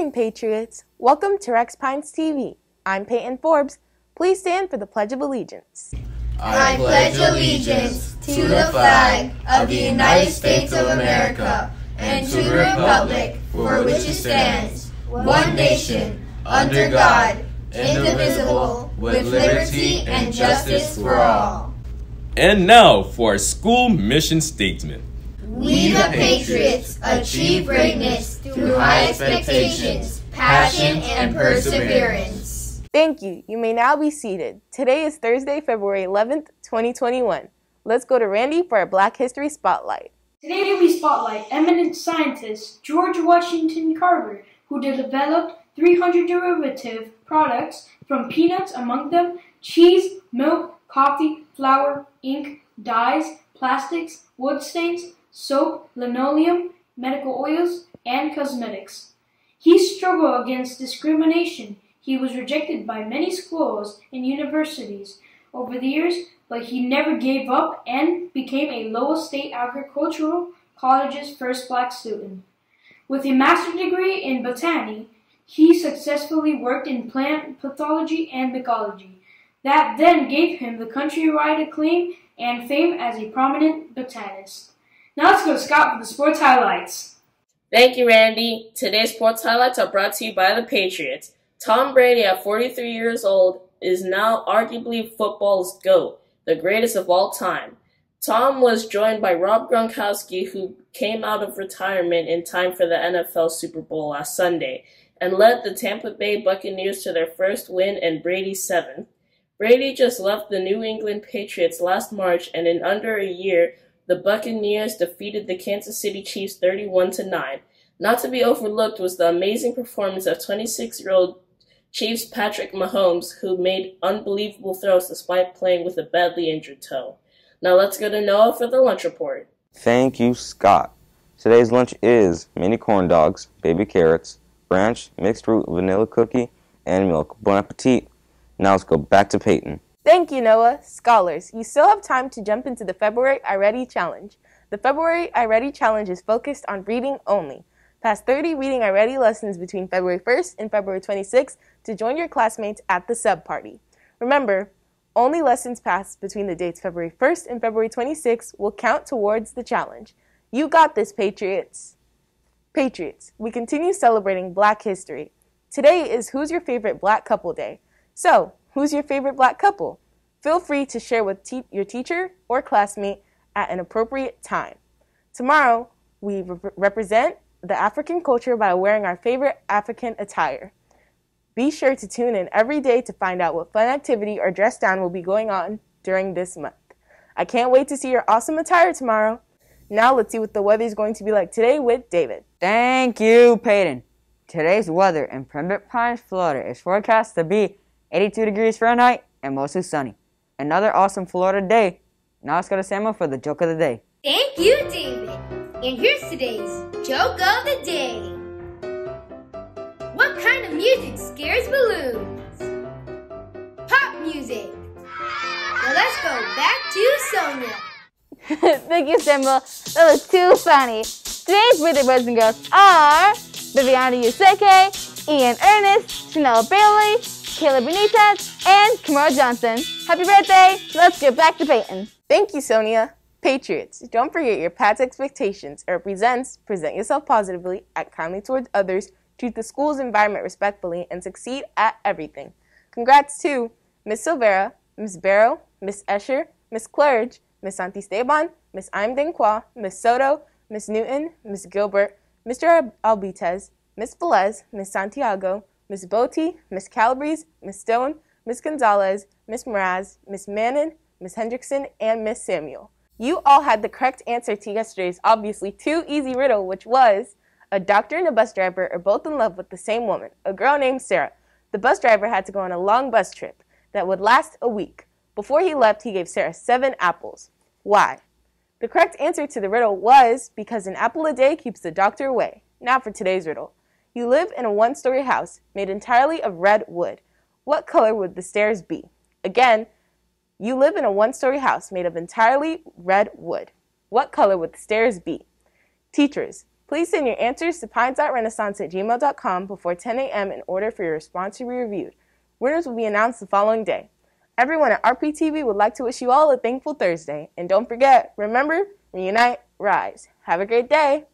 morning, Patriots. Welcome to Rex Pines TV. I'm Peyton Forbes. Please stand for the Pledge of Allegiance. I pledge allegiance to the flag of the United States of America and to the republic for which it stands, one nation, under God, indivisible, with liberty and justice for all. And now for our school mission statement. We the Patriots achieve greatness through high expectations, passion, and perseverance. Thank you. You may now be seated. Today is Thursday, February 11th, 2021. Let's go to Randy for a Black History Spotlight. Today we spotlight eminent scientist George Washington Carver, who developed 300 derivative products from peanuts, among them cheese, milk, coffee, flour, ink, dyes, plastics, wood stains, soap, linoleum, medical oils, and cosmetics. He struggled against discrimination. He was rejected by many schools and universities over the years, but he never gave up and became a Iowa State Agricultural College's first black student. With a master's degree in botany, he successfully worked in plant pathology and mycology. That then gave him the countrywide acclaim and fame as a prominent botanist. Now let's go to Scott for the sports highlights. Thank you, Randy. Today's sports highlights are brought to you by the Patriots. Tom Brady, at 43 years old, is now arguably football's GOAT, the greatest of all time. Tom was joined by Rob Gronkowski, who came out of retirement in time for the NFL Super Bowl last Sunday, and led the Tampa Bay Buccaneers to their first win and Brady's seventh. Brady just left the New England Patriots last March, and in under a year, the Buccaneers defeated the Kansas City Chiefs 31 to 9. Not to be overlooked was the amazing performance of 26-year-old Chiefs Patrick Mahomes, who made unbelievable throws despite playing with a badly injured toe. Now let's go to Noah for the lunch report. Thank you, Scott. Today's lunch is mini corn dogs, baby carrots, branch, mixed fruit, vanilla cookie, and milk. Bon appetit. Now let's go back to Peyton. Thank you, Noah. Scholars, you still have time to jump into the February i-Ready Challenge. The February i-Ready Challenge is focused on reading only. Pass 30 Reading i-Ready lessons between February 1st and February 26th to join your classmates at the sub party. Remember, only lessons passed between the dates February 1st and February 26th will count towards the challenge. You got this, Patriots! Patriots, we continue celebrating Black History. Today is Who's Your Favorite Black Couple Day. So, Who's your favorite black couple? Feel free to share with te- your teacher or classmate at an appropriate time. Tomorrow, we re- represent the African culture by wearing our favorite African attire. Be sure to tune in every day to find out what fun activity or dress down will be going on during this month. I can't wait to see your awesome attire tomorrow. Now let's see what the weather is going to be like today with David. Thank you, Peyton. Today's weather in Pembroke Pines, Florida is forecast to be 82 degrees Fahrenheit, and mostly sunny. Another awesome Florida day. Now let's go to Samuel for the joke of the day. Thank you, David. And here's today's joke of the day. What kind of music scares balloons? Pop music. Now let's go back to Sonia. Thank you, Samuel. That was too funny. Today's birthday boys and girls are Viviana Yuseke, Ian Ernest, Chanel Bailey, Kayla Benitez, and Kamara Johnson. Happy birthday! Let's get back to Peyton. Thank you, Sonia. Patriots, don't forget your past expectations. It represents present yourself positively, act kindly towards others, treat the school's environment respectfully, and succeed at everything. Congrats to Miss Silvera, Miss Barrow, Miss Escher, Miss Clerge, Miss Santisteban, Miss Imdenqua, Miss Soto, Miss Newton, Miss Gilbert, Mr. Albitez, Miss Velez, Miss Santiago, Miss Botti, Miss Calabrese, Miss Stone, Miss Gonzalez, Miss Mraz, Miss Mannon, Miss Hendrickson, and Miss Samuel. You all had the correct answer to yesterday's obviously too easy riddle, which was a doctor and a bus driver are both in love with the same woman, a girl named Sarah. The bus driver had to go on a long bus trip that would last a week. Before he left, he gave Sarah seven apples. Why? The correct answer to the riddle was because an apple a day keeps the doctor away. Now for today's riddle. You live in a one story house made entirely of red wood. What color would the stairs be? Again, you live in a one story house made of entirely red wood. What color would the stairs be? Teachers, Please send your answers to pines.renaissance at gmail.com before 10 a.m. in order for your response to be reviewed. Winners will be announced the following day. Everyone at RPTV would like to wish you all a thankful Thursday. And don't forget, remember, reunite, rise. Have a great day.